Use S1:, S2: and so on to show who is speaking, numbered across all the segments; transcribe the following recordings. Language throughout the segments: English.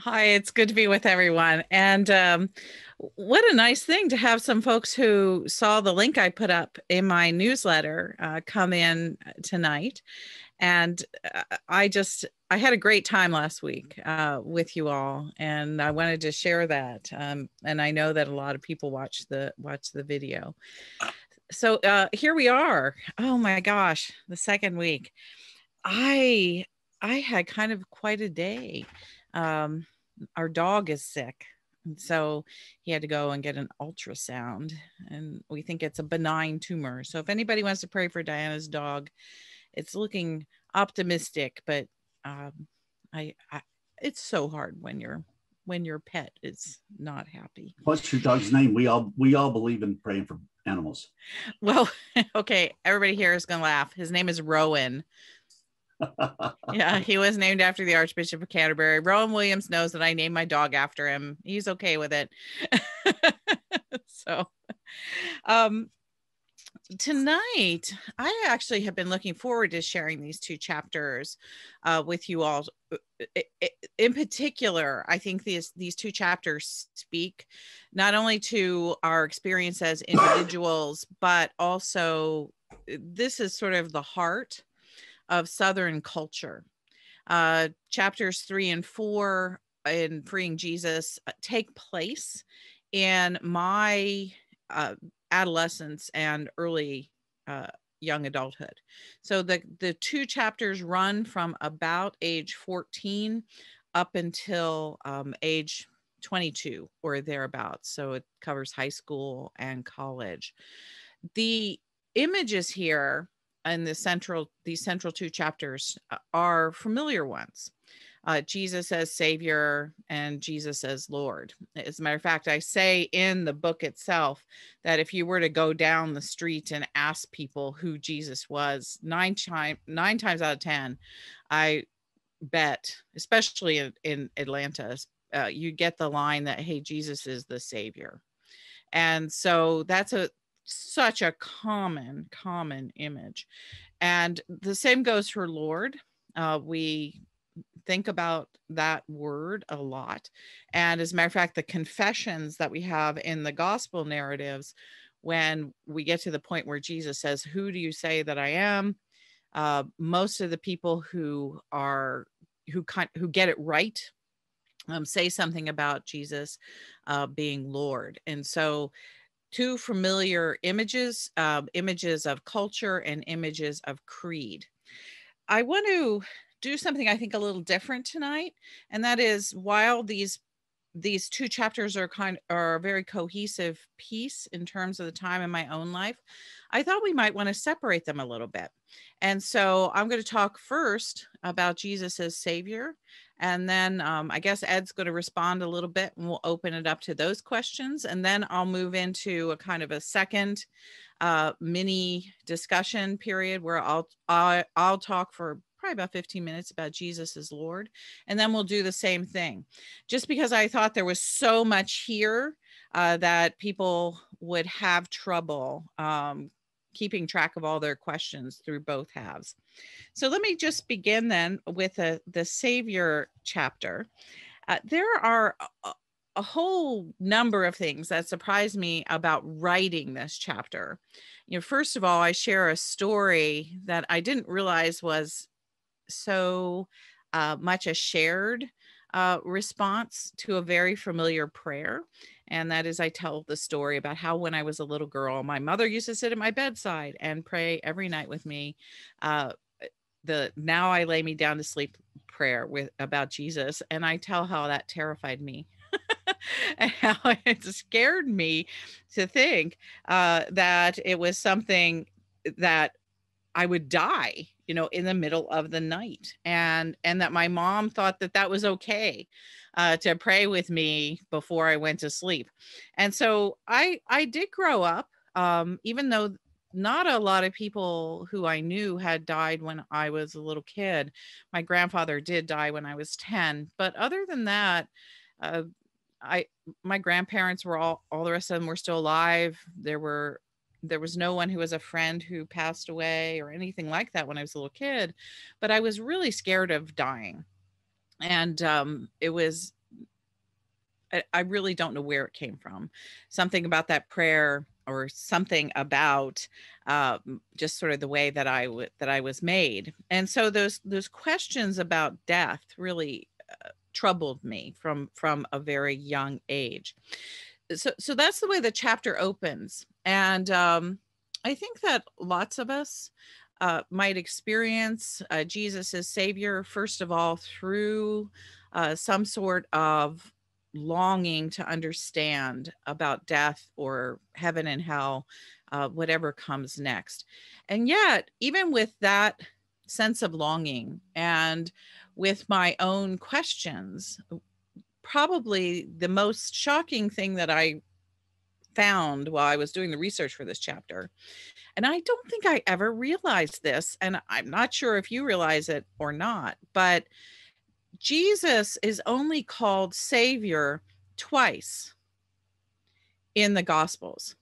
S1: Hi, it's good to be with everyone. And um, what a nice thing to have some folks who saw the link I put up in my newsletter uh, come in tonight. And uh, I just, I had a great time last week uh, with you all, and I wanted to share that. Um, and I know that a lot of people watch the watch the video. So uh, here we are. Oh my gosh, the second week. I I had kind of quite a day um, our dog is sick. And so he had to go and get an ultrasound, and we think it's a benign tumor. So if anybody wants to pray for Diana's dog, it's looking optimistic, but um, I, I, it's so hard when your when your pet is not happy.
S2: What's your dog's name? We all we all believe in praying for animals.
S1: Well, okay, everybody here is gonna laugh. His name is Rowan yeah, he was named after the Archbishop of Canterbury. Rowan Williams knows that I named my dog after him. He's okay with it. so, um, tonight i actually have been looking forward to sharing these two chapters uh, with you all in particular i think these these two chapters speak not only to our experience as individuals but also this is sort of the heart of Southern culture. Uh, chapters three and four in Freeing Jesus uh, take place in my uh, adolescence and early uh, young adulthood. So the the two chapters run from about age 14 up until um, age 22 or thereabouts. So it covers high school and college. The images here and the central these central two chapters uh, are familiar ones. Uh, jesus as savior and jesus as lord. As a matter of fact i say in the book itself that if you were to go down the street and ask people who jesus was nine time nine times out of ten i bet especially in, in atlanta uh, you get the line that hey jesus is the savior. And so that's a such a common, common image. And the same goes for Lord. Uh, we think about that word a lot. And as a matter of fact, the confessions that we have in the gospel narratives, when we get to the point where Jesus says, Who do you say that I am? Uh, most of the people who are who kind who get it right um, say something about Jesus uh, being Lord. And so two familiar images, um, images of culture and images of creed. I want to do something I think a little different tonight, and that is while these these two chapters are kind are a very cohesive piece in terms of the time in my own life i thought we might want to separate them a little bit and so i'm going to talk first about jesus as savior and then um, I guess Ed's going to respond a little bit and we'll open it up to those questions. And then I'll move into a kind of a second uh, mini discussion period where I'll, I'll, I'll talk for probably about 15 minutes about Jesus as Lord. And then we'll do the same thing. Just because I thought there was so much here uh, that people would have trouble um, keeping track of all their questions through both halves. So let me just begin then with a, the Savior chapter. Uh, there are a, a whole number of things that surprised me about writing this chapter. You know, first of all, I share a story that I didn't realize was so uh, much a shared uh, response to a very familiar prayer. And that is, I tell the story about how when I was a little girl, my mother used to sit at my bedside and pray every night with me. Uh, the now I lay me down to sleep prayer with about Jesus, and I tell how that terrified me. and how it scared me to think uh, that it was something that I would die, you know, in the middle of the night, and and that my mom thought that that was okay uh, to pray with me before I went to sleep. And so I I did grow up, um, even though not a lot of people who I knew had died when I was a little kid. My grandfather did die when I was 10, but other than that, uh, I my grandparents were all all the rest of them were still alive. There were there was no one who was a friend who passed away or anything like that when I was a little kid, but I was really scared of dying and um, it was I, I really don't know where it came from. Something about that prayer or something about uh, just sort of the way that I w- that I was made. And so those those questions about death really uh, troubled me from from a very young age. So so that's the way the chapter opens, and um, I think that lots of us uh, might experience uh, Jesus as Savior first of all through uh, some sort of longing to understand about death or heaven and hell, uh, whatever comes next. And yet, even with that sense of longing and with my own questions, probably the most shocking thing that I found while I was doing the research for this chapter. And I don't think I ever realized this, and I'm not sure if you realize it or not, but Jesus is only called Savior twice in the Gospels.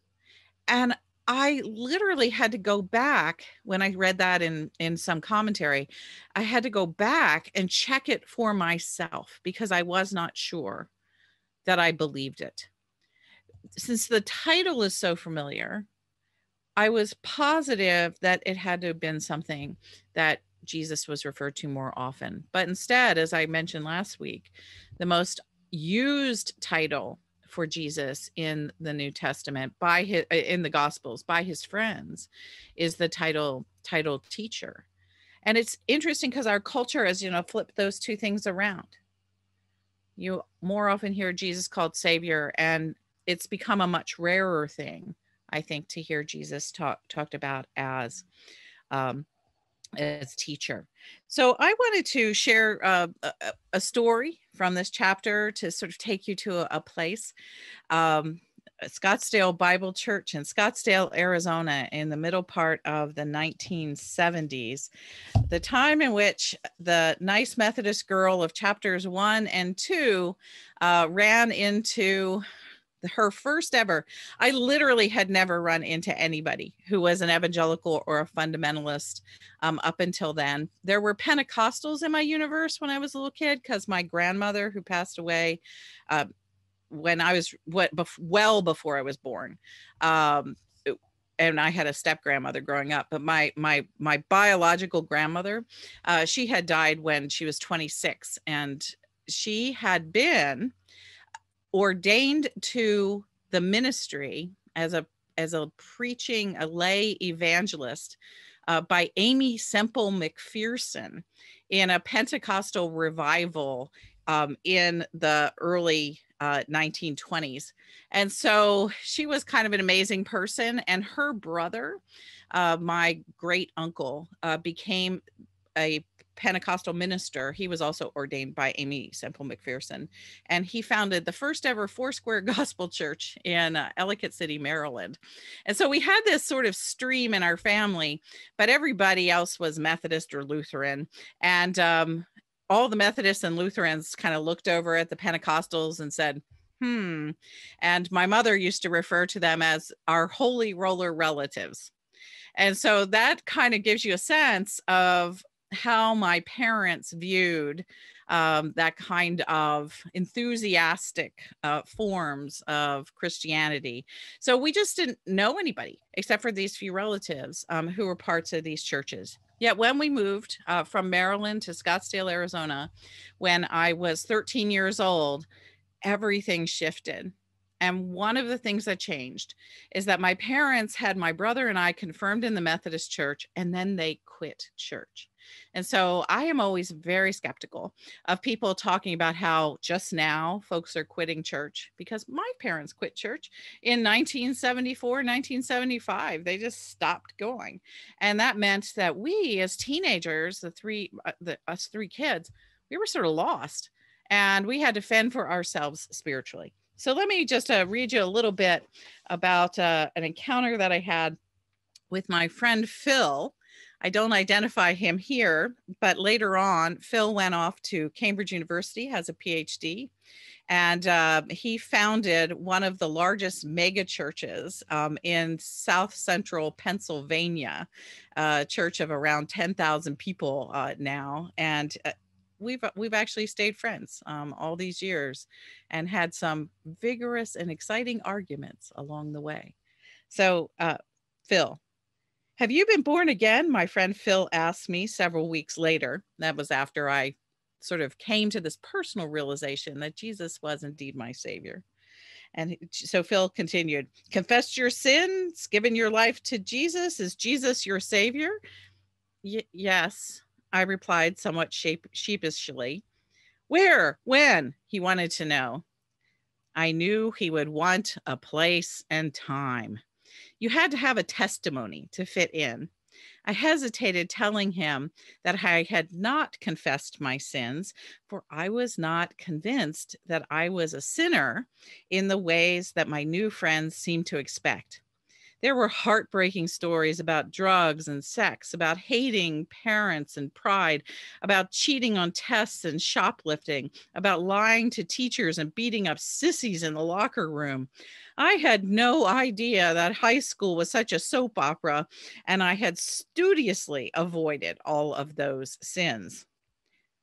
S1: And I literally had to go back when I read that in in some commentary. I had to go back and check it for myself because I was not sure that I believed it. Since the title is so familiar, I was positive that it had to have been something that Jesus was referred to more often. But instead, as I mentioned last week, the most used title for Jesus in the New Testament by his uh, in the Gospels by his friends is the title title teacher. And it's interesting because our culture has, you know, flipped those two things around. You more often hear Jesus called Savior, and it's become a much rarer thing, I think, to hear Jesus talk talked about as um, as teacher. So I wanted to share uh, a, a, story from this chapter to sort of take you to a, a place. Um, Scottsdale Bible Church in Scottsdale, Arizona, in the middle part of the 1970s, the time in which the nice Methodist girl of chapters one and two uh, ran into her first ever. I literally had never run into anybody who was an evangelical or a fundamentalist um, up until then. There were Pentecostals in my universe when I was a little kid because my grandmother, who passed away uh, when I was what well before I was born, um, and I had a step grandmother growing up, but my my my biological grandmother, uh, she had died when she was 26, and she had been ordained to the ministry as a as a preaching a lay evangelist uh, by Aimee Semple McPherson in a Pentecostal revival um, in the early uh, 1920s. And so she was kind of an amazing person. And her brother, uh, my great uncle, uh, became a Pentecostal minister. He was also ordained by Aimee Semple McPherson, and he founded the first ever Foursquare Gospel Church in uh, Ellicott City, Maryland. And so we had this sort of stream in our family, but everybody else was Methodist or Lutheran, and um, all the Methodists and Lutherans kind of looked over at the Pentecostals and said, "Hmm." And my mother used to refer to them as our holy roller relatives. And so that kind of gives you a sense of how my parents viewed um, that kind of enthusiastic uh, forms of Christianity. So we just didn't know anybody except for these few relatives um, who were parts of these churches. Yet when we moved uh, from Maryland to Scottsdale, Arizona, when I was 13 years old, everything shifted. And one of the things that changed is that my parents had my brother and I confirmed in the Methodist church, and then they quit church. And so I am always very skeptical of people talking about how just now folks are quitting church because my parents quit church in 1974, 1975. They just stopped going. And that meant that we as teenagers, the three, uh, the, us three kids, we were sort of lost and we had to fend for ourselves spiritually. So let me just uh, read you a little bit about uh, an encounter that I had with my friend Phil I don't identify him here, but later on, Phil went off to Cambridge University, has a PhD, and uh, he founded one of the largest mega churches um, in South Central Pennsylvania, a church of around 10,000 people uh, now. And uh, we've we've actually stayed friends um, all these years and had some vigorous and exciting arguments along the way so uh, phil have you been born again my friend phil asked me several weeks later that was after i sort of came to this personal realization that jesus was indeed my savior and so phil continued confessed your sins given your life to jesus is jesus your savior y- yes I replied somewhat sheep- sheepishly. Where? When? He wanted to know. I knew he would want a place and time. You had to have a testimony to fit in. I hesitated telling him that I had not confessed my sins, for I was not convinced that I was a sinner in the ways that my new friends seemed to expect. There were heartbreaking stories about drugs and sex, about hating parents and pride, about cheating on tests and shoplifting, about lying to teachers and beating up sissies in the locker room. I had no idea that high school was such a soap opera, and I had studiously avoided all of those sins.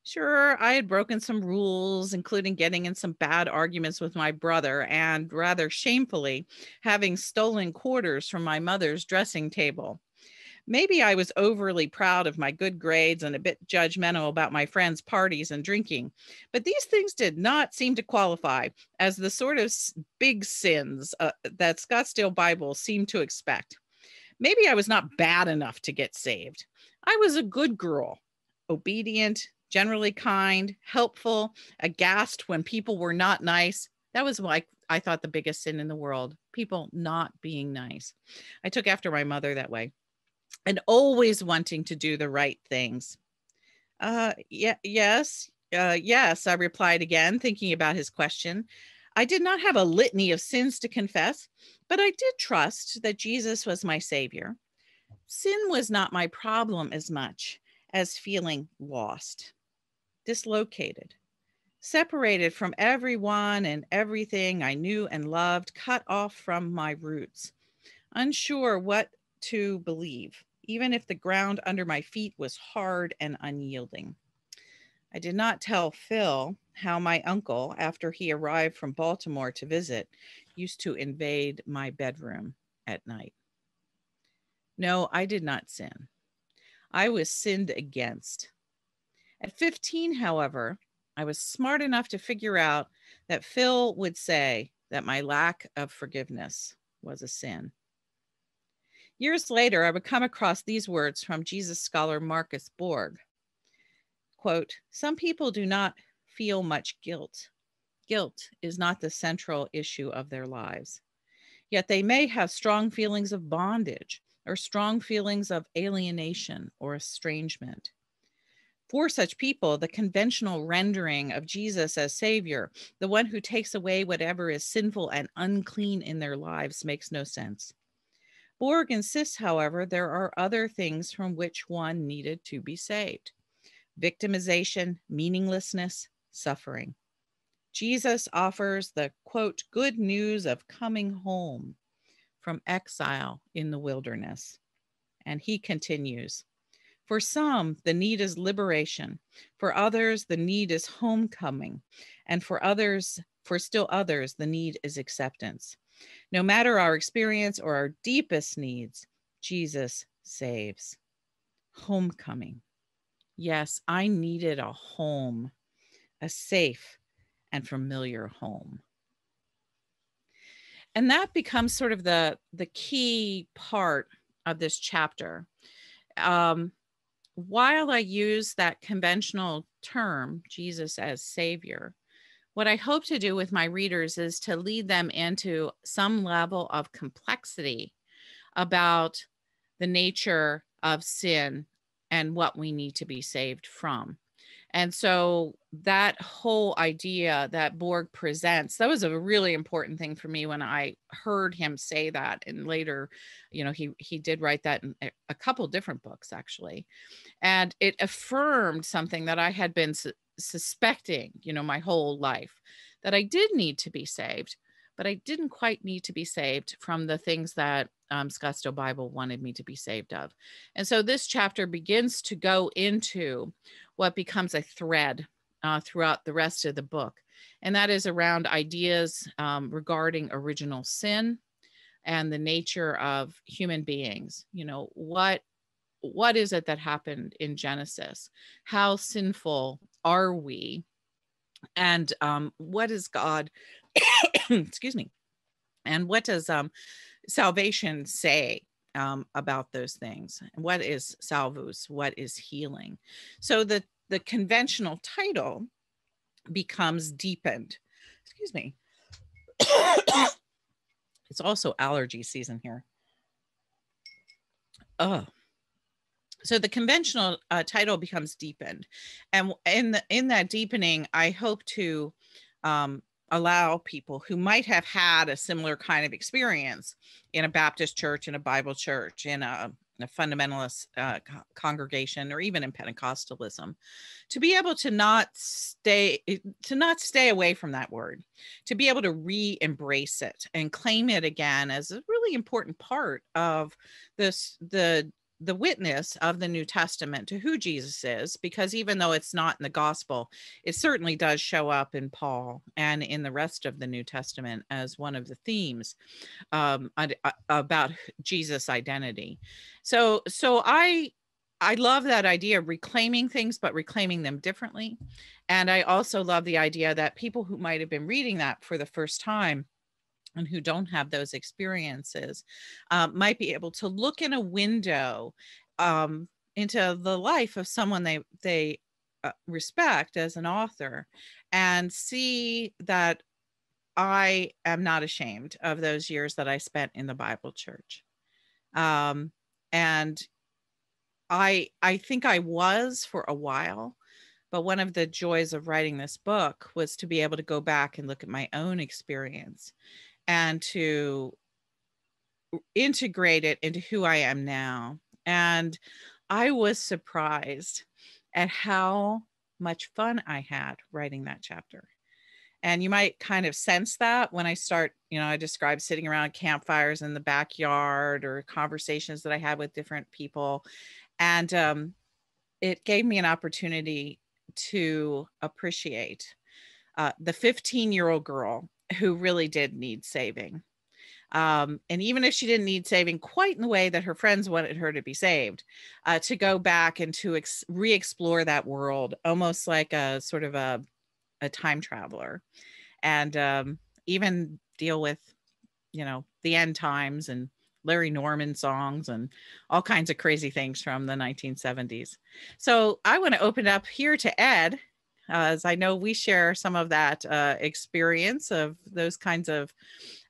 S1: Sure, I had broken some rules, including getting in some bad arguments with my brother and rather shamefully having stolen quarters from my mother's dressing table. Maybe I was overly proud of my good grades and a bit judgmental about my friends' parties and drinking, but these things did not seem to qualify as the sort of big sins uh, that Scottsdale Bible seemed to expect. Maybe I was not bad enough to get saved. I was a good girl, obedient, generally kind, helpful, aghast when people were not nice. That was like I thought the biggest sin in the world people not being nice. I took after my mother that way and always wanting to do the right things. Uh, yeah, yes, uh, yes, I replied again, thinking about his question. I did not have a litany of sins to confess, but I did trust that Jesus was my savior. Sin was not my problem as much as feeling lost dislocated, separated from everyone and everything I knew and loved, cut off from my roots, unsure what to believe, even if the ground under my feet was hard and unyielding. I did not tell Phil how my uncle, after he arrived from Baltimore to visit, used to invade my bedroom at night. No, I did not sin. I was sinned against. At 15, however, I was smart enough to figure out that Phil would say that my lack of forgiveness was a sin. Years later, I would come across these words from Jesus scholar Marcus Borg. Quote, some people do not feel much guilt. Guilt is not the central issue of their lives. Yet they may have strong feelings of bondage or strong feelings of alienation or estrangement for such people, the conventional rendering of Jesus as Savior, the one who takes away whatever is sinful and unclean in their lives, makes no sense. Borg insists, however, there are other things from which one needed to be saved victimization, meaninglessness, suffering. Jesus offers the quote, good news of coming home from exile in the wilderness. And he continues, for some, the need is liberation. For others, the need is homecoming. And for others, for still others, the need is acceptance. No matter our experience or our deepest needs, Jesus saves. Homecoming. Yes, I needed a home, a safe and familiar home. And that becomes sort of the, the key part of this chapter. Um, while I use that conventional term, Jesus as Savior, what I hope to do with my readers is to lead them into some level of complexity about the nature of sin and what we need to be saved from. And so that whole idea that Borg presents, that was a really important thing for me when I heard him say that. And later, you know, he he did write that in a couple different books actually. And it affirmed something that I had been su- suspecting, you know, my whole life that I did need to be saved, but I didn't quite need to be saved from the things that um, Scottsdale Bible wanted me to be saved of. And so this chapter begins to go into what becomes a thread uh, throughout the rest of the book. And that is around ideas um, regarding original sin and the nature of human beings. You know, what what is it that happened in Genesis? How sinful are we? And um, what is God? excuse me. And what does um, salvation say um, about those things? What is salvus? What is healing? So the the conventional title becomes deepened. Excuse me. it's also allergy season here. Oh. So the conventional uh, title becomes deepened, and in the in that deepening, I hope to um, allow people who might have had a similar kind of experience in a Baptist church, in a Bible church, in a, a fundamentalist uh, co- congregation, or even in Pentecostalism, to be able to not stay eh, to not stay away from that word, to be able to re-embrace it and claim it again as a really important part of this the the witness of the New Testament to who Jesus is, because even though it's not in the gospel, it certainly does show up in Paul and in the rest of the New Testament as one of the themes um, about Jesus' identity. So, so I I love that idea of reclaiming things, but reclaiming them differently. And I also love the idea that people who might have been reading that for the first time and who don't have those experiences um, might be able to look in a window um, into the life of someone they they uh, respect as an author and see that I am not ashamed of those years that I spent in the Bible church. Um, and I I think I was for a while, but one of the joys of writing this book was to be able to go back and look at my own experience and to integrate it into who I am now. And I was surprised at how much fun I had writing that chapter. And you might kind of sense that when I start, you know, I describe sitting around campfires in the backyard or conversations that I had with different people. And um, it gave me an opportunity to appreciate uh, the 15 year old girl who really did need saving. Um, and even if she didn't need saving quite in the way that her friends wanted her to be saved, uh, to go back and to ex- re explore that world almost like a sort of a, a time traveler and um, even deal with, you know, the end times and Larry Norman songs and all kinds of crazy things from the 1970s. So I want to open up here to Ed as I know we share some of that uh, experience of those kinds of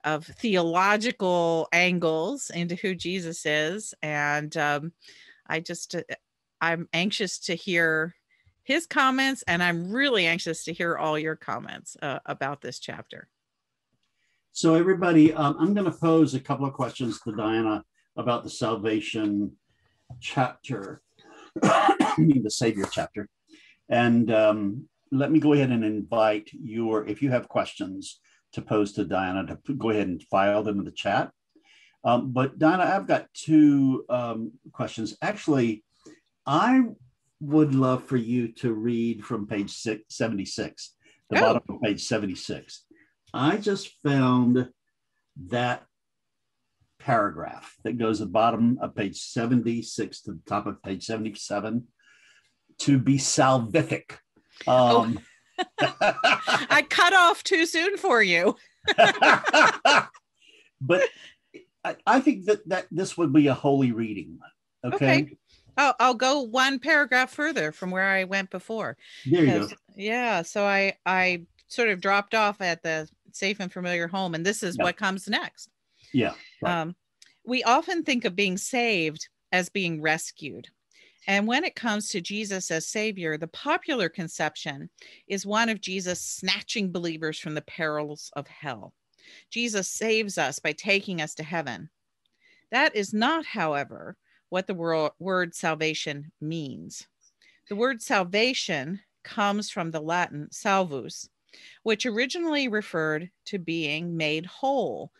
S1: of theological angles into who Jesus is, and um, I just uh, I'm anxious to hear his comments, and I'm really anxious to hear all your comments uh, about this chapter.
S2: So, everybody, um, I'm going to pose a couple of questions to Diana about the salvation chapter, I mean the Savior chapter. And um, let me go ahead and invite your, if you have questions to pose to Diana, to go ahead and file them in the chat. Um, but Diana, I've got two um, questions. Actually, I would love for you to read from page six, 76, the oh. bottom of page 76. I just found that paragraph that goes the bottom of page 76 to the top of page 77 to be salvific. Oh. Um,
S1: oh. I cut off too soon for you.
S2: but I, I, think that, that this would be a holy reading. Okay. okay.
S1: I'll, I'll go one paragraph further from where I went before.
S2: There you go.
S1: Yeah. So I, I sort of dropped off at the safe and familiar home, and this is yeah. what comes next.
S2: Yeah. Right.
S1: Um, we often think of being saved as being rescued. And when it comes to Jesus as Savior, the popular conception is one of Jesus snatching believers from the perils of hell. Jesus saves us by taking us to heaven. That is not, however, what the word salvation means. The word salvation comes from the Latin salvus, which originally referred to being made whole,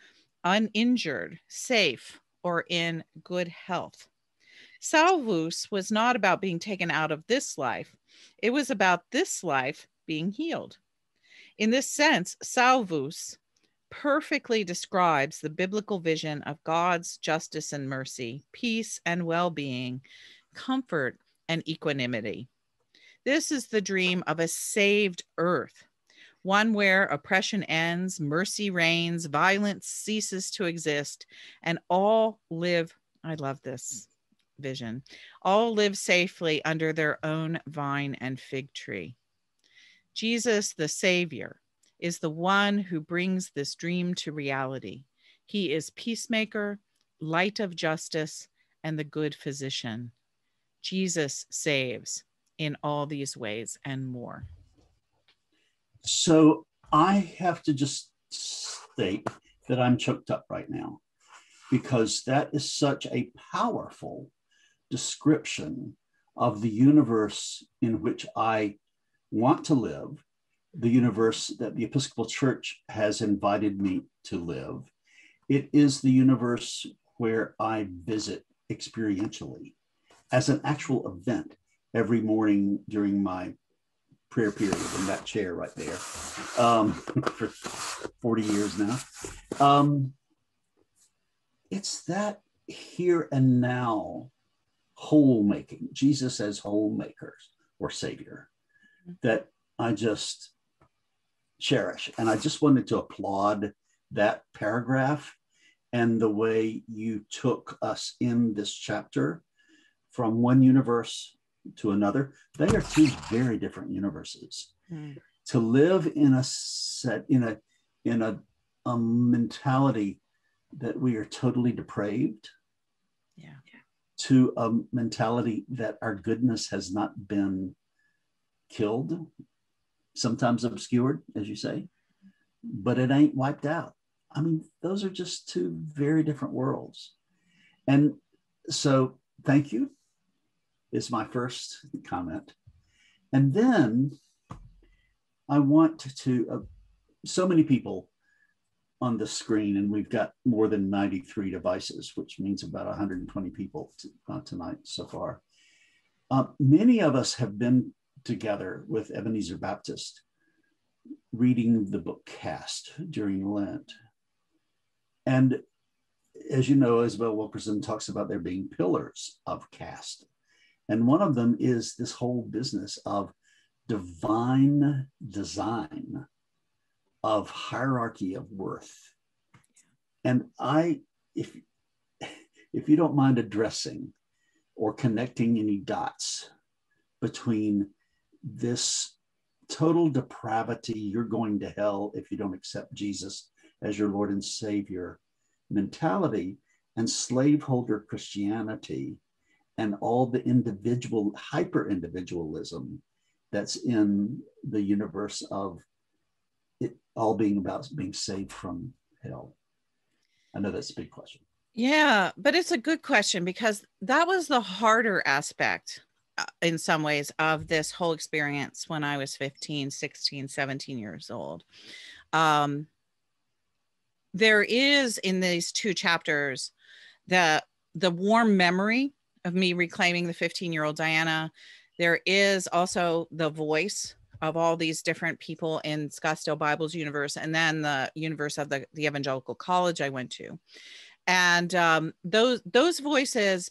S1: uninjured, safe, or in good health. Salvus was not about being taken out of this life, It was about this life being healed. In this sense, salvus perfectly describes the biblical vision of God's justice and mercy, peace and well being, comfort and equanimity. This is the dream of a saved earth, one where oppression ends, mercy reigns, violence ceases to exist, and all live. I love this vision. All live safely under their own vine and fig tree. Jesus, the Savior, is the one who brings this dream to reality. He is peacemaker, light of justice, and the good physician. Jesus saves in all these ways and more.
S2: So I have to just state that I'm choked up right now because that is such a powerful description of the universe in which I want to live, the universe that the Episcopal Church has invited me to live. It is the universe where I visit experientially as an actual event every morning during my prayer period in that chair right there um, for 40 years now. Um, it's that here and now whole making, Jesus as whole makers or savior that I just cherish. And I just wanted to applaud that paragraph and the way you took us in this chapter from one universe to another. They are two very different universes. Mm. To live in a set in a in a, a mentality that we are totally depraved. To a mentality that our goodness has not been killed, sometimes obscured, as you say, but it ain't wiped out. I mean, those are just two very different worlds. And so, thank you, is my first comment. And then I want to, uh, so many people on the screen, and we've got more than 93 devices, which means about 120 people to, uh, tonight so far. Uh, many of us have been together with Ebenezer Baptist reading the book Caste during Lent. And as you know, Isabel Wilkerson talks about there being pillars of Caste. And one of them is this whole business of divine design, of hierarchy of worth. And I, if, if you don't mind addressing or connecting any dots between this total depravity, you're going to hell if you don't accept Jesus as your Lord and Savior mentality and slaveholder Christianity and all the individual hyper individualism that's in the universe of it all being about being saved from hell. I know that's a big question.
S1: Yeah, but it's a good question because that was the harder aspect uh, in some ways of this whole experience when I was 15, 16, 17 years old. Um, there is in these two chapters the the warm memory of me reclaiming the 15 year old Diana. There is also the voice of all these different people in Scottsdale Bible's universe, and then the universe of the, the evangelical college I went to. And um, those those voices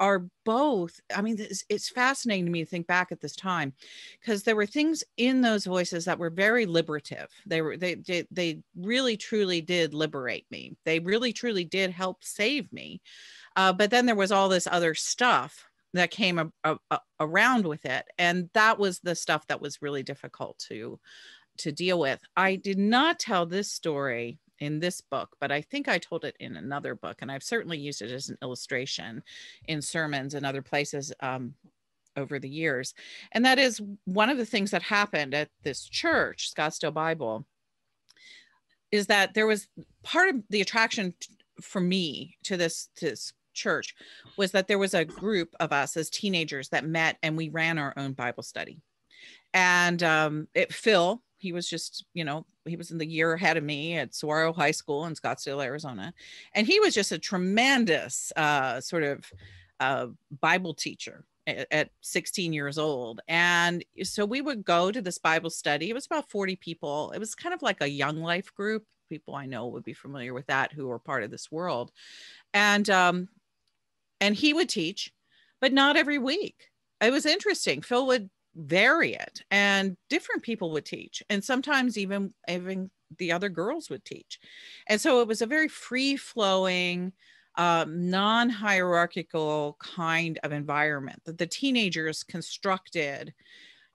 S1: are both i mean it's, it's, fascinating to me to think back at this time because there were things in those voices that were very liberative. They were they, they they really truly did liberate me. They really truly did help save me. Uh, but then there was all this other stuff that came a, a, a, around with it. And that was the stuff that was really difficult to to deal with. I did not tell this story in this book, but I think I told it in another book, and I've certainly used it as an illustration in sermons and other places um, over the years. And that is one of the things that happened at this church, Scottsdale Bible, is that there was part of the attraction for me to this to this church was that there was a group of us as teenagers that met and we ran our own Bible study. And um, it Phil he was just, you know, he was in the year ahead of me at Saguaro High School in Scottsdale, Arizona. And he was just a tremendous uh, sort of uh, Bible teacher. at 16 years old. And so we would go to this Bible study. It was about 40 people. It was kind of like a young life group. People I know would be familiar with that who are part of this world. And um and he would teach, but not every week. It was interesting. Phil would vary it and different people would teach and sometimes even even the other girls would teach. And so it was a very free flowing um, non-hierarchical kind of environment that the teenagers constructed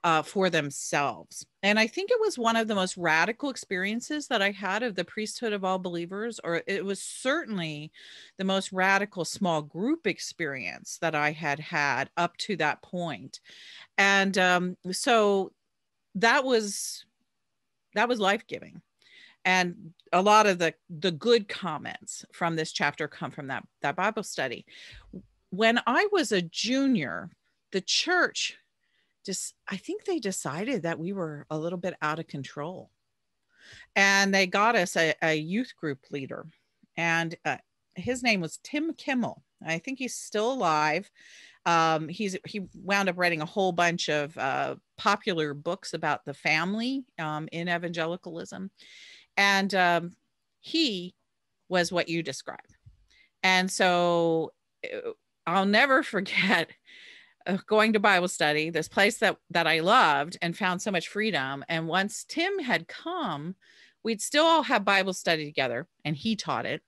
S1: uh, for themselves. And I think it was one of the most radical experiences that I had of the priesthood of all believers, or it was certainly the most radical small group experience that I had had up to that point. And um, so that was that was life giving and a lot of the the good comments from this chapter come from that that bible study when i was a junior the church just i think they decided that we were a little bit out of control. And they got us a, a youth group leader. And uh, his name was tim kimmel. I think he's still alive. Um, he's he wound up writing a whole bunch of uh, popular books about the family um, in evangelicalism. And um, he was what you describe. And so uh, i'll never forget going to bible study this place that that i loved and found so much freedom and once tim had come we'd still all have bible study together and he taught it.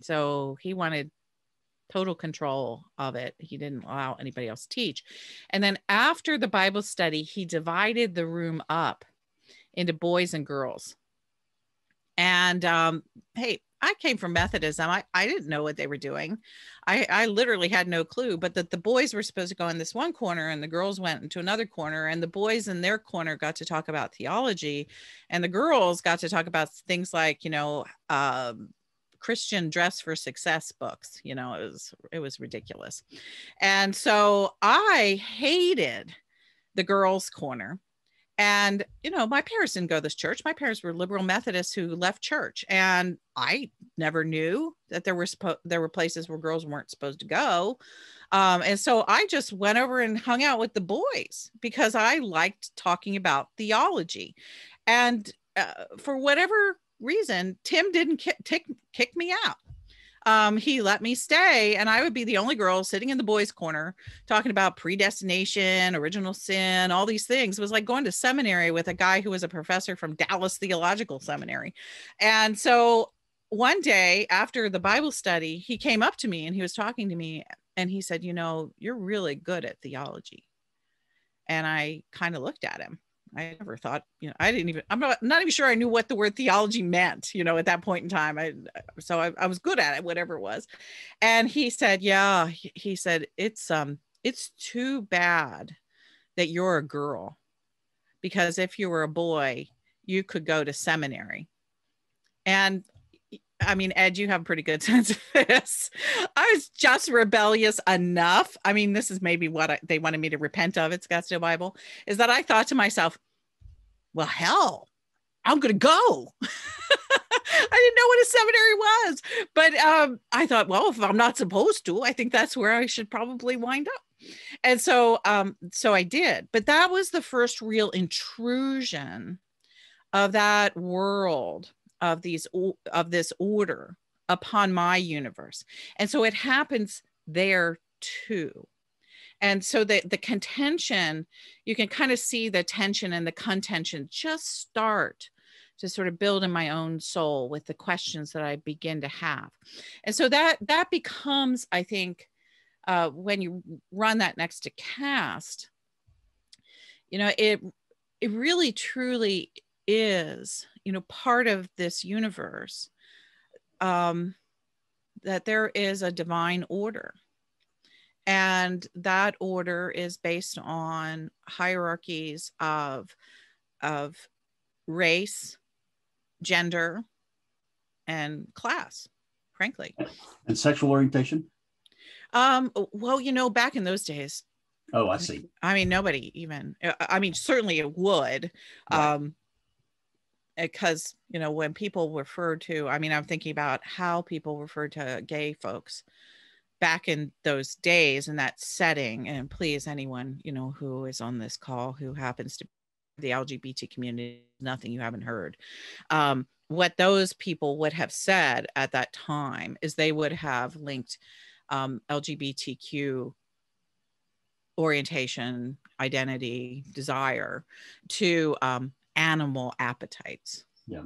S1: So he wanted total control of it. He didn't allow anybody else to teach. And then after the bible study he divided the room up into boys and girls. And um, hey, I came from Methodism. I, I didn't know what they were doing. I, I literally had no clue, but that the boys were supposed to go in this one corner and the girls went into another corner. And the boys in their corner got to talk about theology, and the girls got to talk about things like, you know, um, Christian dress for success books. You know, it was it was ridiculous. And so I hated the girls' corner and, you know, my parents didn't go to this church. My parents were liberal Methodists who left church. And I never knew that there were there were places where girls weren't supposed to go. Um, and so I just went over and hung out with the boys because I liked talking about theology. And uh, for whatever reason, Tim didn't kick, kick me out um, he let me stay, and I would be the only girl sitting in the boys' corner talking about predestination, original sin, all these things. It was like going to seminary with a guy who was a professor from Dallas Theological Seminary. And so one day after the Bible study, he came up to me and he was talking to me, and he said, You know, you're really good at theology. And I kind of looked at him I never thought, you know, I didn't even, I'm not, not even sure I knew what the word theology meant, you know, at that point in time. I, so I, I was good at it, whatever it was. And he said, yeah, he, he said, it's, um, it's too bad that you're a girl because if you were a boy, you could go to seminary. And I mean, Ed, you have a pretty good sense of this. I was just rebellious enough. I mean, this is maybe what I, they wanted me to repent of at Scottsdale Bible is that I thought to myself, well, hell, I'm going to go. I didn't know what a seminary was, but um, I thought, well, if I'm not supposed to, I think that's where I should probably wind up. And so, um, so I did. But that was the first real intrusion of that world of these of this order upon my universe. And so it happens there too. And so the the contention you can kind of see the tension and the contention just start to sort of build in my own soul with the questions that i begin to have. And so that that becomes i think uh, when you run that next to caste you know it it really truly is you know part of this universe um that there is a divine order. And that order is based on hierarchies of of race gender and class frankly.
S2: And sexual orientation?
S1: Um well you know back in those days
S2: oh i see.
S1: I mean nobody even i mean certainly it would right. um because you know when people refer to i mean i'm thinking about how people refer to gay folks back in those days in that setting and please anyone you know who is on this call who happens to be the lgbt community nothing you haven't heard. Um, what those people would have said at that time is they would have linked um, lgbtq orientation identity desire to um, animal appetites
S2: Yeah.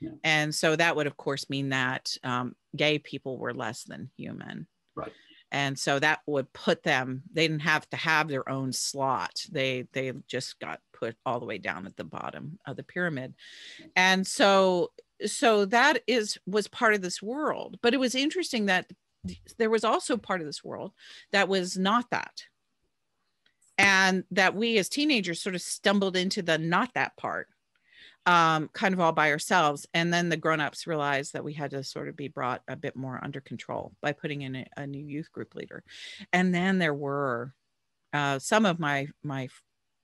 S2: Yeah.
S1: and so that would of course mean that um, gay people were less than human
S2: Right.
S1: and so that would put them they didn't have to have their own slot they they just got put all the way down at the bottom of the pyramid and so so that is was part of this world but it was interesting that there was also part of this world that was not that and that we as teenagers sort of stumbled into the not that part um, kind of all by ourselves. And then the grown-ups realized that we had to sort of be brought a bit more under control by putting in a, a new youth group leader. And then there were uh, some of my my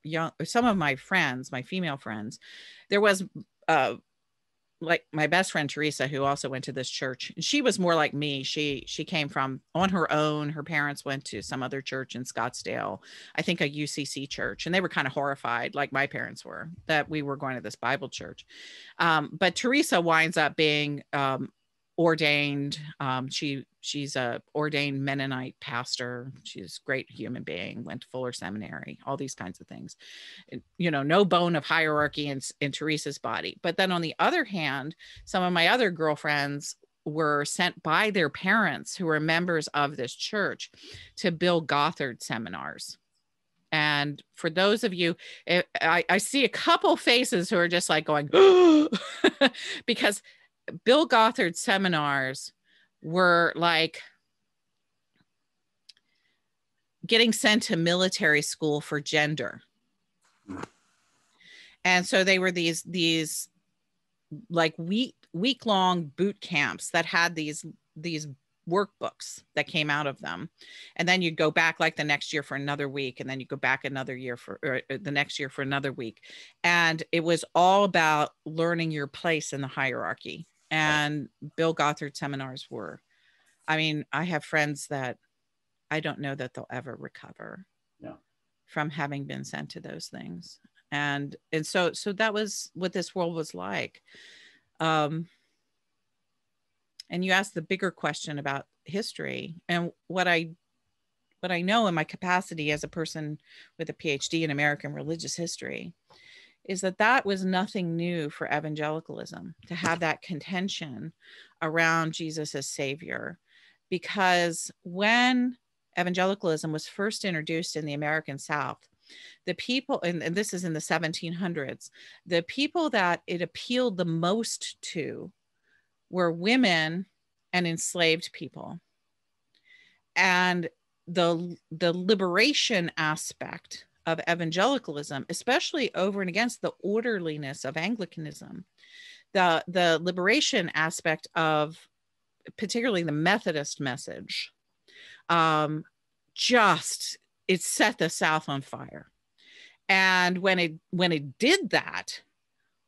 S1: young some of my friends, my female friends, there was uh, like my best friend Teresa, who also went to this church, she was more like me. She she came from on her own. Her parents went to some other church in Scottsdale, I think a UCC church, and they were kind of horrified, like my parents were, that we were going to this Bible church. Um, but Teresa winds up being um, ordained. Um, she she's a ordained Mennonite pastor. She's a great human being. Went to Fuller Seminary. All these kinds of things. You know, no bone of hierarchy in, in Teresa's body. But then on the other hand, some of my other girlfriends were sent by their parents who were members of this church to Bill Gothard seminars. And for those of you, eh, I, I see a couple faces who are just like going, because Bill Gothard seminars were like getting sent to military school for gender. And so they were these these like week week long boot camps that had these these workbooks that came out of them. And then you go back like the next year for another week and then you go back another year for or uh, the next year for another week. And it was all about learning your place in the hierarchy and bill gothard seminars were. I mean i have friends that i don't know that they'll ever recover
S2: Yeah.
S1: from having been sent to those things. And and so so that was what this world was like. Um and you asked the bigger question about history and what i what i know in my capacity as a person with a phd in american religious history is that that was nothing new for evangelicalism to have that contention around jesus as savior because when evangelicalism was first introduced in the american south the people and, and this is in the 1700s the people that it appealed the most to were women and enslaved people. And the the liberation aspect of evangelicalism especially over and against the orderliness of anglicanism. The the liberation aspect of particularly the methodist message um just it set the south on fire. And when it when it did that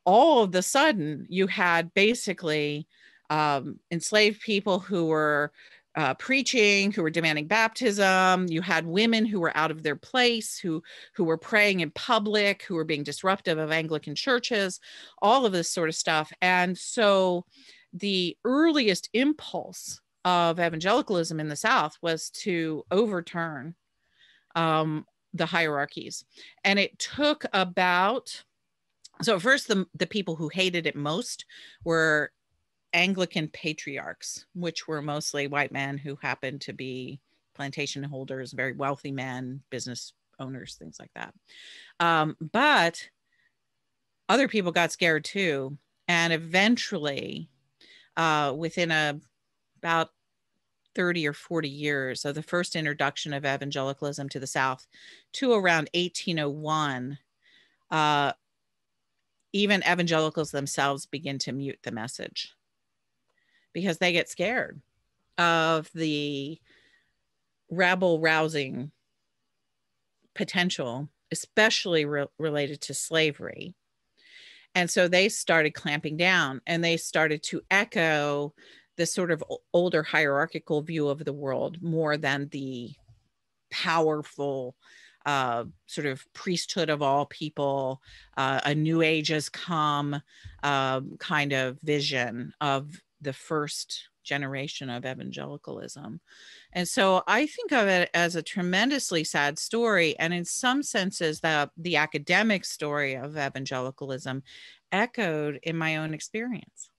S1: all of the sudden you had basically um, enslaved people who were uh, preaching, who were demanding baptism. You had women who were out of their place, who who were praying in public, who were being disruptive of Anglican churches, all of this sort of stuff. And so, the earliest impulse of evangelicalism in the South was to overturn um, the hierarchies, and it took about so at first the, the people who hated it most were anglican patriarchs which were mostly white men who happened to be plantation holders very wealthy men business owners things like that. Um, but other people got scared too. And eventually uh, within a about 30 or 40 years of the first introduction of evangelicalism to the south to around 1801 uh, even evangelicals themselves begin to mute the message because they get scared of the rabble rousing potential, especially re- related to slavery. And so they started clamping down and they started to echo the sort of older hierarchical view of the world more than the powerful uh, sort of priesthood of all people, uh, a new age has come uh, kind of vision of the first generation of evangelicalism. And so I think of it as a tremendously sad story. And in some senses, the, the academic story of evangelicalism echoed in my own experience.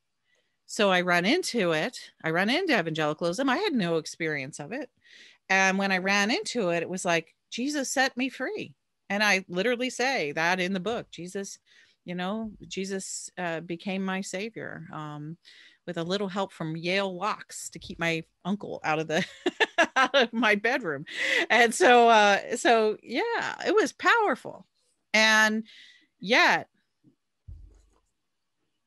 S1: So I run into it. I run into evangelicalism. I had no experience of it. And when I ran into it, it was like, Jesus set me free. And I literally say that in the book. Jesus, you know, Jesus uh, became my savior um, with a little help from Yale locks to keep my uncle out of the out of my bedroom. And so, uh, so yeah, it was powerful. And yet,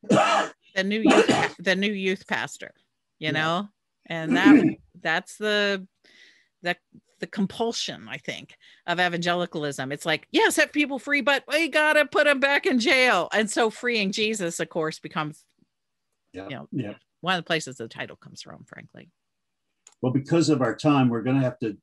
S1: the new youth, the new youth pastor, you know, and that that's the the the compulsion, I think, of evangelicalism. It's like, yeah, set people free, but we gotta put them back in jail. And so freeing Jesus, of course, becomes
S2: Yeah.
S1: you know
S2: Yeah.
S1: one of the places the title comes from, frankly.
S2: Well, because of our time, we're going to have to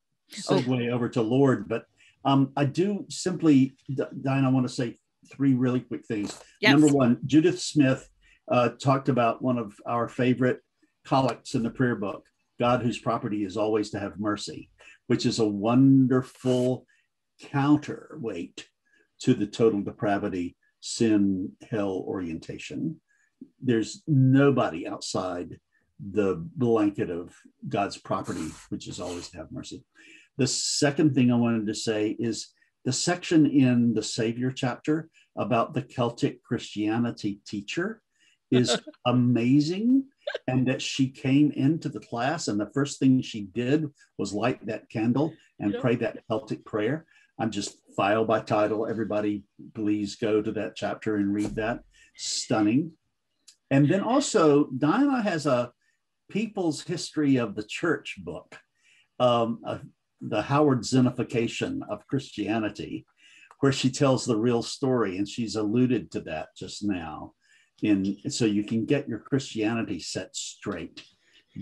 S1: Oh.
S2: segue over to Lord. But um, I do simply, D- Diane, I want to say three really quick things.
S1: Yes.
S2: Number one, Judith Smith uh, talked about one of our favorite collects in the prayer book God, whose property is always to have mercy, which is a wonderful counterweight to the total depravity, sin, hell orientation. There's nobody outside the blanket of God's property, which is always to have mercy. The second thing I wanted to say is the section in the Savior chapter about the Celtic Christianity teacher is amazing. And that she came into the class, and the first thing she did was light that candle and pray that Celtic prayer. I'm just file by title. Everybody, please go to that chapter and read that. Stunning. And then also, Diana has a People's History of the Church book, um, uh, the Howard Zinnification of Christianity, where she tells the real story. And she's alluded to that just now. In, so you can get your Christianity set straight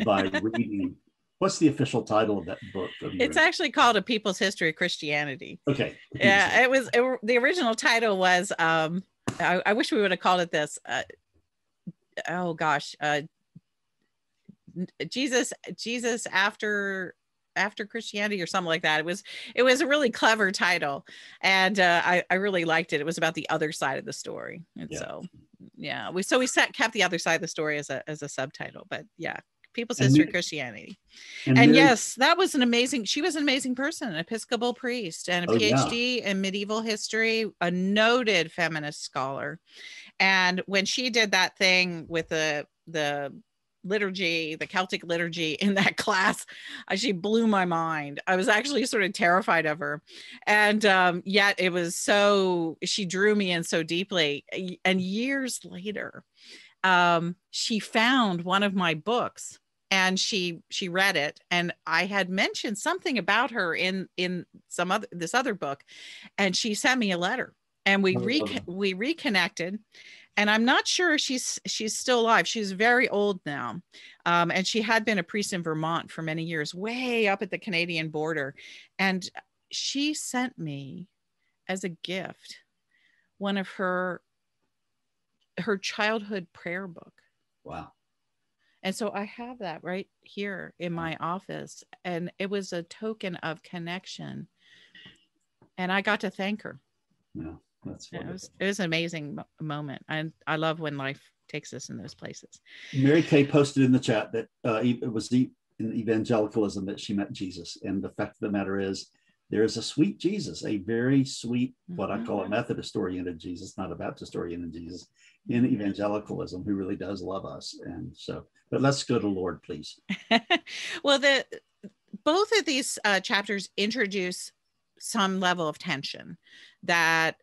S2: by reading. What's the official title of that book?
S1: It's actually called A People's History of Christianity.
S2: okay.
S1: Yeah, it was it, the original title was um I, I wish we would have called it this. Uh, oh gosh, uh Jesus Jesus after after Christianity or something like that. It was it was a really clever title, and uh, I I really liked it. It was about the other side of the story, and
S2: Yeah.
S1: so yeah, we so we set kept the other side of the story as a as a subtitle, but yeah. People's
S2: And
S1: history Christianity.
S2: And,
S1: And yes, that was an amazing, she was an amazing person, an Episcopal priest and a
S2: Oh, yeah.
S1: PhD in medieval history, a noted feminist scholar. And when she did that thing with the the liturgy, the Celtic liturgy in that class, uh, she blew my mind. I was actually sort of terrified of her. And um, yet it was so, she drew me in so deeply. And years later, um, she found one of my books and she she read it and i had mentioned something about her in in some other this other book and she sent me a letter and we
S2: Oh,
S1: re- we reconnected and i'm not sure she's she's still alive she's very old now um, and she had been a priest in vermont for many years way up at the canadian border and she sent me as a gift one of her her childhood prayer book
S2: wow.
S1: and so I have that right here in my office. And it was a token of connection. And I got to thank her.
S2: Yeah, that's
S1: Yeah, It was it was an amazing mo- moment. And I love when life takes us in those places.
S2: Mary Kay posted in the chat that uh, it was the, in evangelicalism that she met Jesus. And the fact of the matter is, there is a sweet Jesus, a very sweet, what I call a
S1: Mhm.
S2: Methodist oriented Jesus, not a Baptist oriented Jesus, in evangelicalism who really does love us. And so, but let's go to Lord, please.
S1: well, the both of these uh, chapters introduce some level of tension that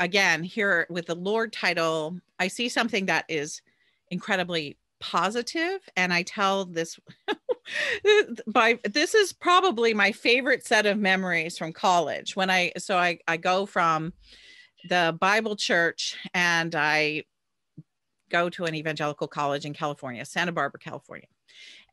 S1: Again here with the Lord title, I see something that is incredibly positive, and I tell this by this is probably my favorite set of memories from college. When I so I I go from the Bible church and I go to an evangelical college in California, Santa Barbara, California,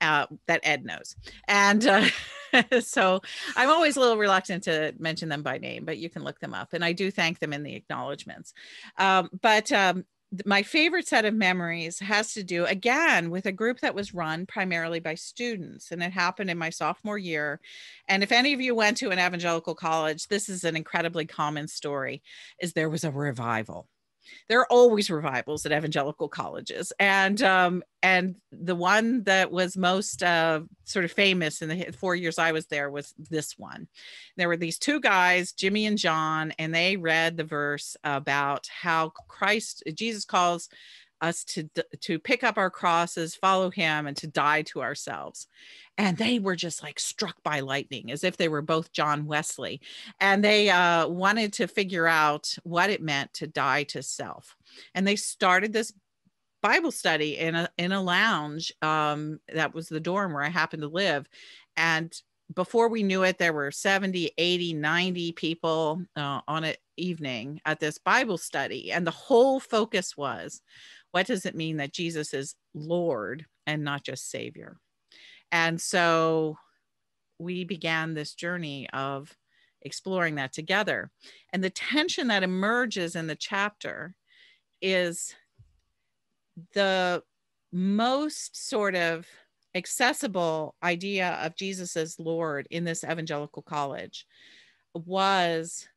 S1: uh, that Ed knows. And uh, so I'm always a little reluctant to mention them by name, but you can look them up. And I do thank them in the acknowledgments. Um, but um, my favorite set of memories has to do again with a group that was run primarily by students and it happened in my sophomore year and if any of you went to an evangelical college this is an incredibly common story is there was a revival there are always revivals at evangelical colleges. And um, and the one that was most uh, sort of famous in the four years i was there was this one. There were these two guys jimmy and john and they read the verse about how christ jesus calls us to to pick up our crosses follow him and to die to ourselves. And they were just like struck by lightning as if they were both john wesley. And they uh, wanted to figure out what it meant to die to self. And they started this bible study in a in a lounge um, that was the dorm where i happened to live. And before we knew it there were 70 80 90 people uh, on an evening at this bible study. And the whole focus was what does it mean that Jesus is Lord and not just Savior? And so we began this journey of exploring that together. And the tension that emerges in the chapter is the most sort of accessible idea of Jesus as Lord in this evangelical college was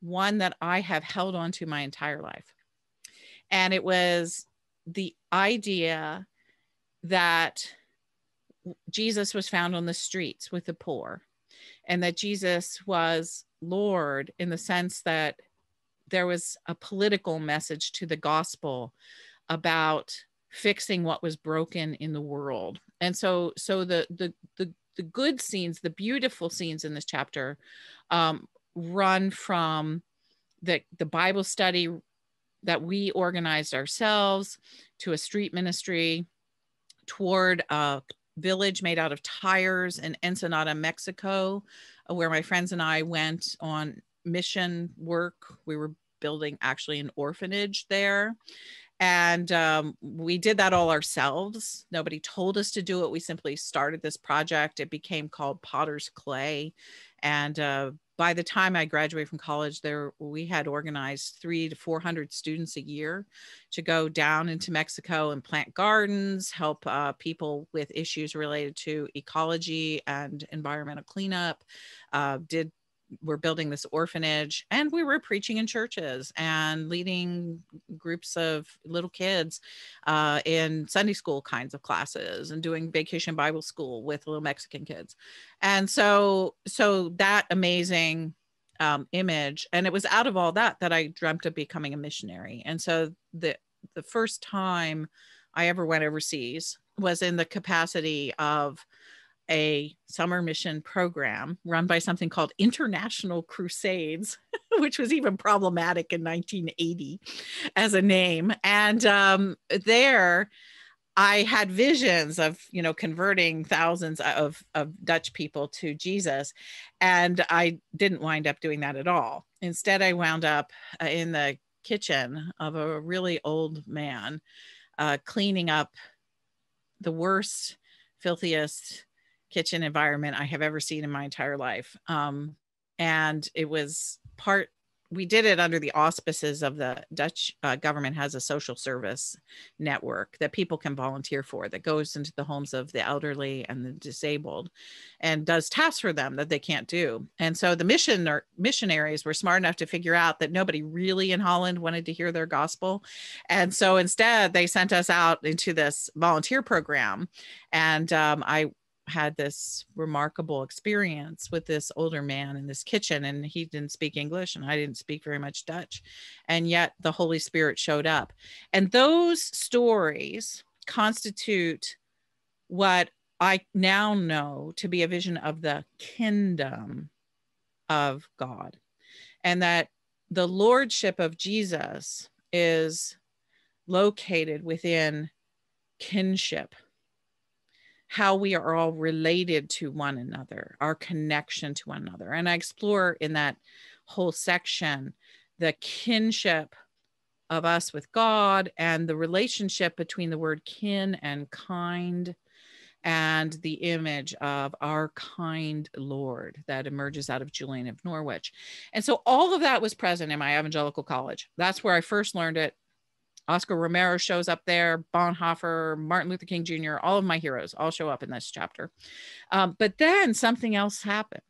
S1: one that I have held on to my entire life. And it was the idea that Jesus was found on the streets with the poor and that Jesus was Lord in the sense that there was a political message to the gospel about fixing what was broken in the world. And so so the the the, the good scenes, the beautiful scenes in this chapter um, run from the the Bible study that we organized ourselves to a street ministry toward a village made out of tires in Ensenada, Mexico, uh, where my friends and I went on mission work. We were building actually an orphanage there. And um, we did that all ourselves. Nobody told us to do it. We simply started this project. It became called Potter's Clay. And uh, by the time I graduated from college, there we had organized three to four hundred students a year to go down into Mexico and plant gardens, help uh, people with issues related to ecology and environmental cleanup. Uh, did we're building this orphanage and we were preaching in churches and leading groups of little kids uh, in sunday school kinds of classes and doing vacation bible school with little mexican kids. And so so that amazing um, image and it was out of all that that i dreamt of becoming a missionary. And so the the first time i ever went overseas was in the capacity of a summer mission program run by something called International Crusades, which was even problematic in 1980 as a name. And um, there, I had visions of, you know, converting thousands of, of Dutch people to Jesus. And I didn't wind up doing that at all. Instead, I wound up uh, in the kitchen of a really old man, uh, cleaning up the worst, filthiest, kitchen environment I have ever seen in my entire life. Um, and it was part we did it under the auspices of the Dutch uh, government has a social service network that people can volunteer for that goes into the homes of the elderly and the disabled and does tasks for them that they can't do. And so the mission or missionaries were smart enough to figure out that nobody really in Holland wanted to hear their gospel. And so instead they sent us out into this volunteer program. And um, I had this remarkable experience with this older man in this kitchen and he didn't speak english and i didn't speak very much dutch and yet the holy spirit showed up. And those stories constitute what i now know to be a vision of the kingdom of god and that the lordship of jesus is located within kinship how we are all related to one another, our connection to one another. And I explore in that whole section the kinship of us with God and the relationship between the word kin and kind and the image of our kind Lord that emerges out of Julian of Norwich. And so all of that was present in my evangelical college. That's where I first learned it. Oscar Romero shows up there, Bonhoeffer, Martin Luther King Jr., all of my heroes all show up in this chapter. Um, but then something else happened.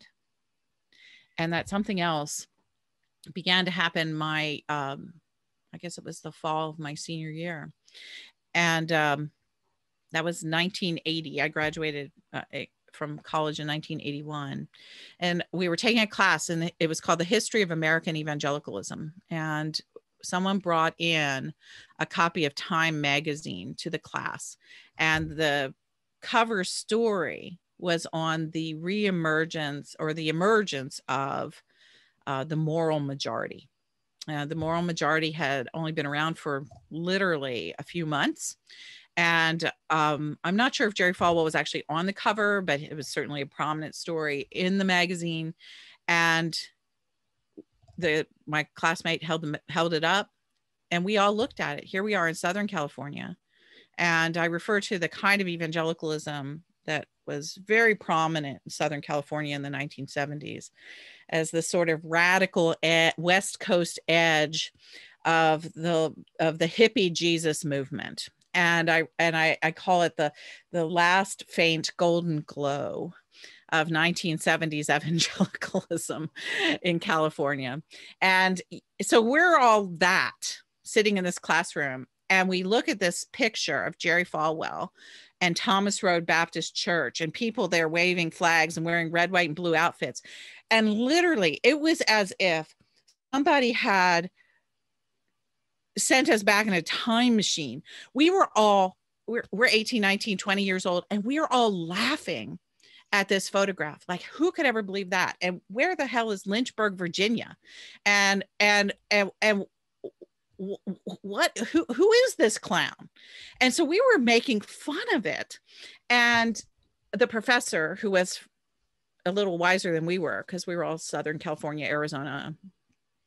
S1: And that something else began to happen my, um, I guess it was the fall of my senior year. And um, that was 1980. I graduated uh, from college in 1981. And we were taking a class, and it was called The History of American Evangelicalism. And someone brought in a copy of Time magazine to the class, and the cover story was on the reemergence or the emergence of uh, the moral majority. Uh, the moral majority had only been around for literally a few months. And um, I'm not sure if Jerry Falwell was actually on the cover, but it was certainly a prominent story in the magazine. And the my classmate held them, held it up, and we all looked at it. Here we are in Southern California, and I refer to the kind of evangelicalism that was very prominent in Southern California in the 1970s as the sort of radical ed- West Coast edge of the of the hippie Jesus movement and I and I, I call it the the last faint golden glow of 1970s evangelicalism in California. And so we're all that sitting in this classroom and we look at this picture of Jerry Falwell and Thomas Road Baptist Church and people there waving flags and wearing red, white, and blue outfits. And literally, it was as if somebody had sent us back in a time machine. We were all, we're, we're 18, 19, 20 years old, and we are all laughing at this photograph. Like, who could ever believe that? And where the hell is Lynchburg, Virginia? And, and, and, and, what who who is this clown and so we were making fun of it and the professor who was a little wiser than we were because we were all southern california arizona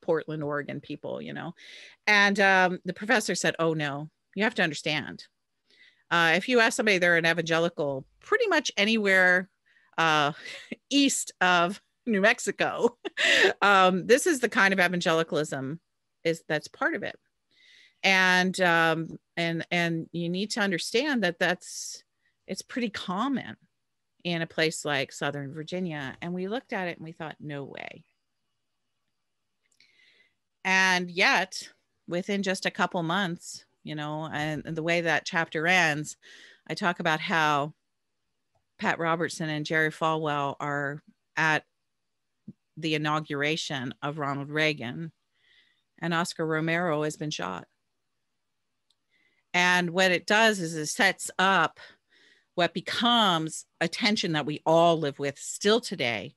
S1: Portland, Oregon people, you know. And um, the professor said, Oh, no, you have to understand. Uh, if you ask somebody they're an evangelical, pretty much anywhere uh, east of New Mexico, um, this is the kind of evangelicalism is that's part of it. And um, and and you need to understand that that's it's pretty common in a place like Southern Virginia. And we looked at it and we thought, no way. And yet, within just a couple months, you know, and, and the way that chapter ends, I talk about how Pat Robertson and Jerry Falwell are at the inauguration of Ronald Reagan, and Oscar Romero has been shot. And what it does is it sets up what becomes a tension that we all live with still today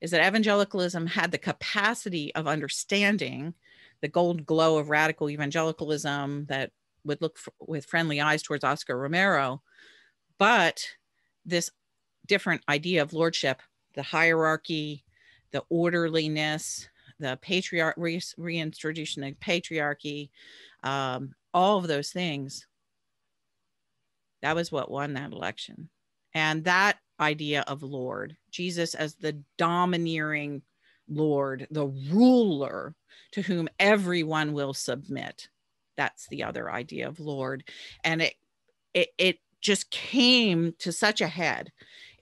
S1: is that evangelicalism had the capacity of understanding the gold glow of radical evangelicalism that would look with friendly eyes towards Oscar Romero. But this different idea of lordship, the hierarchy, the orderliness, the patriarch re- reintroduction of patriarchy, um, all of those things. That was what won that election. And that idea of Lord, Jesus as the domineering Lord, the ruler to whom everyone will submit. That's the other idea of Lord. And it, it, it just came to such a head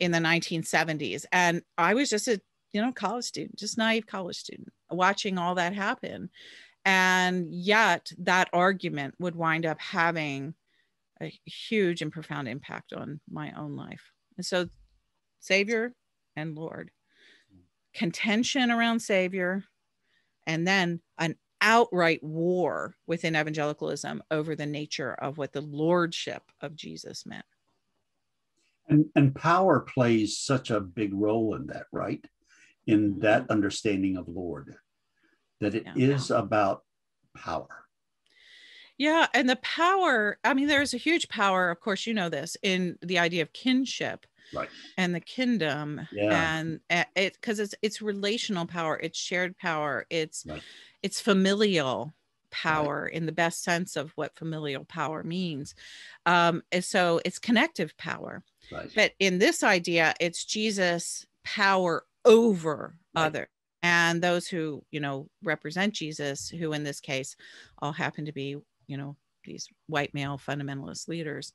S1: in the 1970s. And I was just a, you know, college student, just naive college student, watching all that happen. And yet that argument would wind up having a huge and profound impact on my own life. And so, Savior and Lord contention around Savior, and then an outright war within evangelicalism over the nature of what the lordship of Jesus meant.
S2: And, and power plays such a big role in that, right? In mm-hmm. that understanding of Lord, that it yeah. is about power.
S1: Yeah, and the power, I mean, there's a huge power, of course, you know this, in the idea of kinship
S2: right.
S1: and the kingdom yeah. and it because it's it's relational power it's shared power it's right. It's familial power in the best sense of what familial power means. Um, and so it's connective power.
S2: Right.
S1: But in this idea, it's Jesus' power over
S2: Right.
S1: other and those who, you know, represent Jesus, who in this case all happen to be, you know, these white male fundamentalist leaders,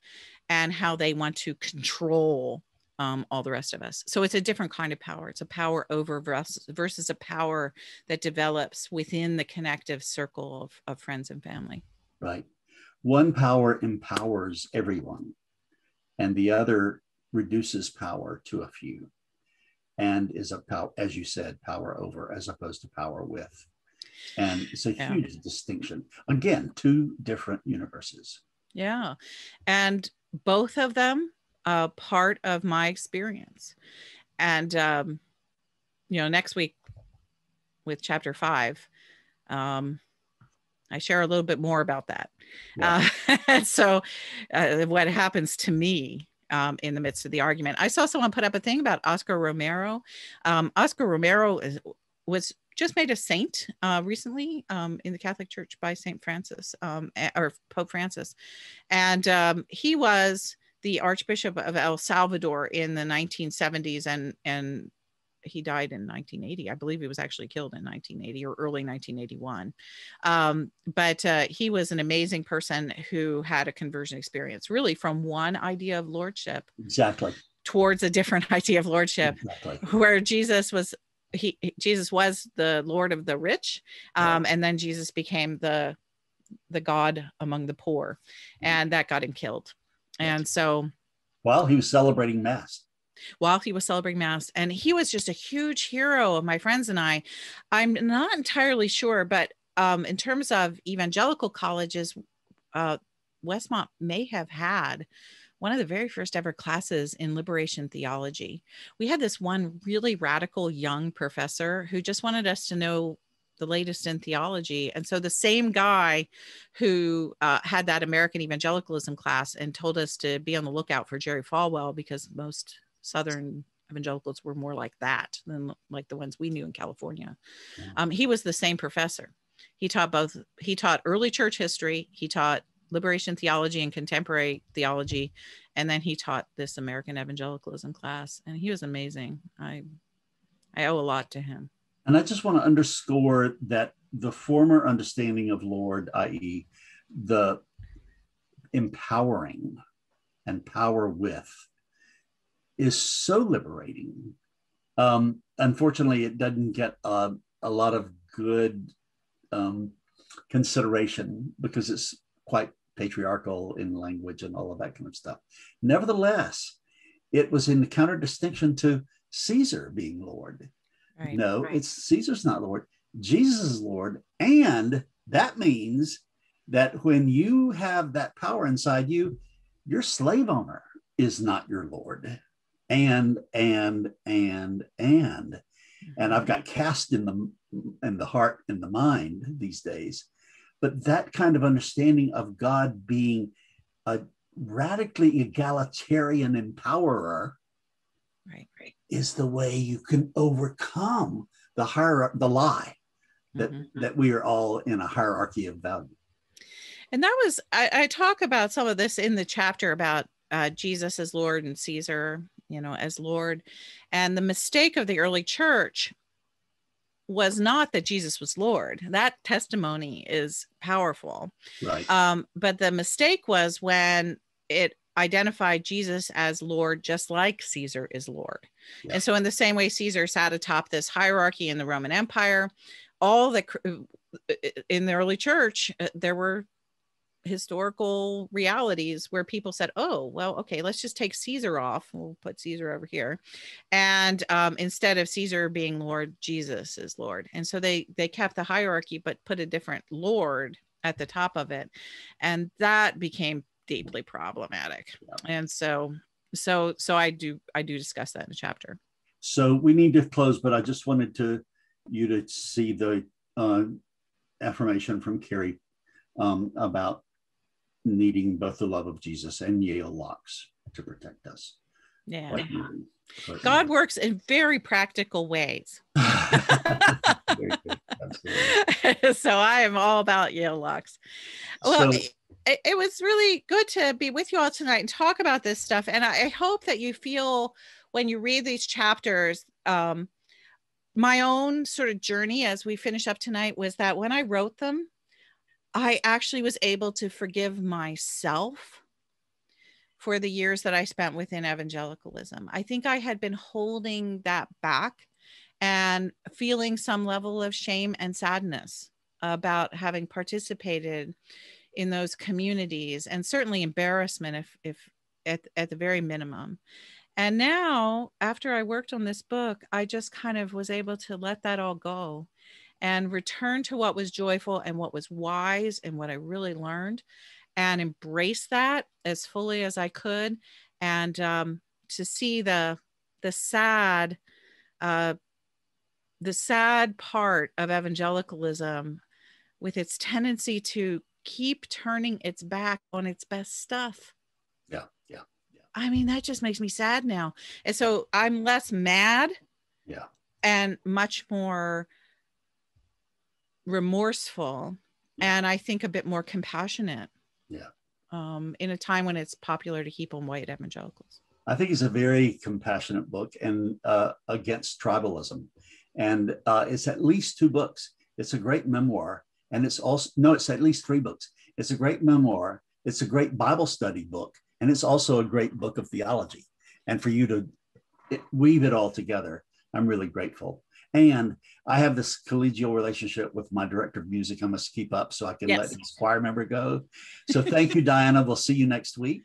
S1: and how they want to control um, all the rest of us. So it's a different kind of power. It's a power over versus, versus a power that develops within the connective circle of, of friends and family.
S2: Right. One power empowers everyone, and the other reduces power to a few, and is a power, as you said, power over as opposed to power with. And it's a
S1: Yeah.
S2: huge distinction. Again, two different universes.
S1: Yeah. And both of them uh part of my experience. And um, you know, next week with chapter five, um, I share a little bit more about that.
S2: Yeah.
S1: Uh, so uh, what happens to me um, in the midst of the argument. I saw someone put up a thing about Oscar Romero. Um, Oscar Romero is, was just made a saint uh, recently um, in the Catholic Church by Saint Francis um, or Pope Francis, and um, he was the Archbishop of El Salvador in the 1970s, and and he died in 1980. I believe he was actually killed in 1980 or early 1981. Um, but uh, he was an amazing person who had a conversion experience, really from one idea of lordship
S2: Exactly.
S1: towards a different idea of lordship
S2: Exactly.
S1: where Jesus was he he- Jesus was the Lord of the rich, um, and then Jesus became the the God among the poor, and that got him killed. And so
S2: While he was celebrating Mass.
S1: while he was celebrating mass and he was just a huge hero of my friends and i. I'm not entirely sure but um, in terms of evangelical colleges uh, westmont may have had one of the very first ever classes in liberation theology. We had this one really radical young professor who just wanted us to know the latest in theology and so the same guy who uh, had that american evangelicalism class and told us to be on the lookout for jerry falwell because most southern evangelicals were more like that than like the ones we knew in california. Um, he was the same professor. He taught both he taught early church history he taught liberation theology and contemporary theology and then he taught this american evangelicalism class and he was amazing. I i owe a lot to him
S2: And I just want to underscore that the former understanding of Lord, i.e., the empowering and power with, is so liberating. Um, unfortunately, it doesn't get a lot of good um, consideration because it's quite patriarchal in language and all of that kind of stuff. Nevertheless, it was in counter-distinction to Caesar being Lord.
S1: Right
S2: No,
S1: right.
S2: it's Caesar's not Lord. Jesus is Lord. And that means that when you have that power inside you, your slave owner is not your Lord. And, and, and, and. And I've got caste in the in the heart and the mind these days. But that kind of understanding of God being a radically egalitarian empowerer
S1: right right
S2: is the way you can overcome the hierarchy, the lie that
S1: Mhm.
S2: that we are all in a hierarchy of value.
S1: And that was, I, I talk about some of this in the chapter about uh, Jesus as Lord and Caesar, you know, as Lord. And the mistake of the early church was not that Jesus was Lord. That testimony is powerful.
S2: Right.
S1: Um, but the mistake was when it identified Jesus as Lord, just like Caesar is Lord.
S2: Yeah.
S1: And so, in the same way, Caesar sat atop this hierarchy in the Roman Empire, all the in the early church, uh, there were historical realities where people said, "Oh, well, okay, let's just take Caesar off. We'll put Caesar over here," and um, instead of Caesar being Lord, Jesus is Lord. And so they they kept the hierarchy, but put a different Lord at the top of it, and that became deeply problematic. And so, so, so I do I do discuss that in a chapter.
S2: So we need to close, but I just wanted to you to see the uh, affirmation from Carrie um, about needing both the love of Jesus and Yale locks to protect us.
S1: Yeah.
S2: Moving.
S1: God
S2: moving.
S1: works in very practical ways.
S2: Very
S1: so I am all about Yale locks. Well, so, it, was really good to be with you all tonight and talk about this stuff. And I, I hope that you feel when you read these chapters, um, my own sort of journey as we finish up tonight was that when I wrote them, I actually was able to forgive myself for the years that I spent within evangelicalism. I think I had been holding that back and feeling some level of shame and sadness about having participated in those communities and certainly embarrassment if if at, at the very minimum. And now after i worked on this book i just kind of was able to let that all go and return to what was joyful and what was wise and what i really learned and embrace that as fully as i could and um, to see the the sad uh, the sad part of evangelicalism with its tendency to keep turning its back on its best stuff.
S2: Yeah, yeah, yeah.
S1: I mean, that just makes me sad now. And so I'm less mad.
S2: Yeah.
S1: And much more remorseful yeah. and I think a bit more compassionate.
S2: Yeah.
S1: Um, in a time when it's popular to heap on white evangelicals.
S2: I think it's a very compassionate book and uh, against tribalism. And uh, it's at least two books. It's a great memoir and it's also, no, it's at least three books. It's a great memoir. It's a great Bible study book. And it's also a great book of theology. And for you to weave it all together, I'm really grateful. And I have this collegial relationship with my director of music. I must keep up so I can yes. let this choir member go. So thank you, Diana. We'll see you next week.